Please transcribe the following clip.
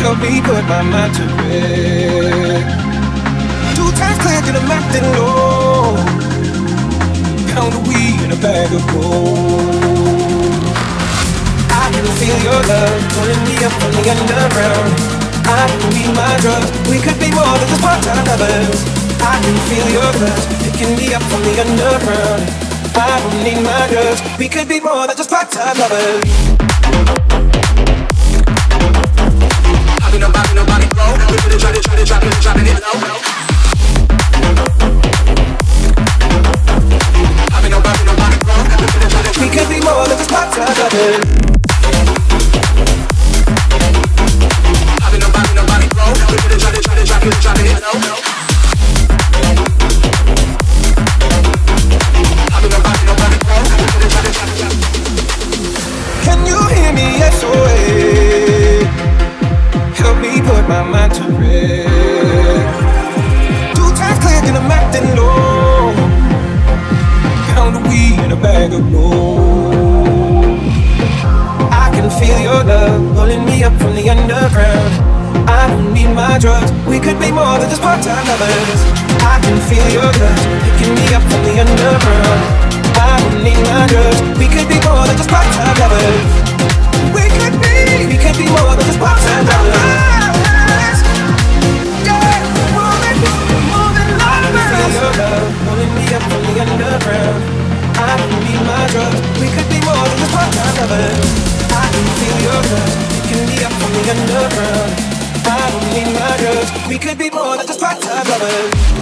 Help me put my mind to rest. Two times clear to the mouth and low. Pound of weed in a bag of gold. I can feel your love pulling me up from the underground. I can be my drug. We could be more than just part-time lovers. I can feel your love picking me up from the underground. I don't need my drugs. We could be more than just part-time lovers. Popping up, popping up, body roll. Whipping it, try to, try to, of gold. I can feel your love pulling me up from the underground. I don't need my drugs. We could be more than just part-time lovers. I can feel your love picking me up from the underground. I don't need my drugs. We could I need my drugs. We could be more than just part-time lovers. I can feel your up the underground. I don't need my drugs. We could be more than just part-time lovers.